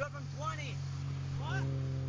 Took him 20. What?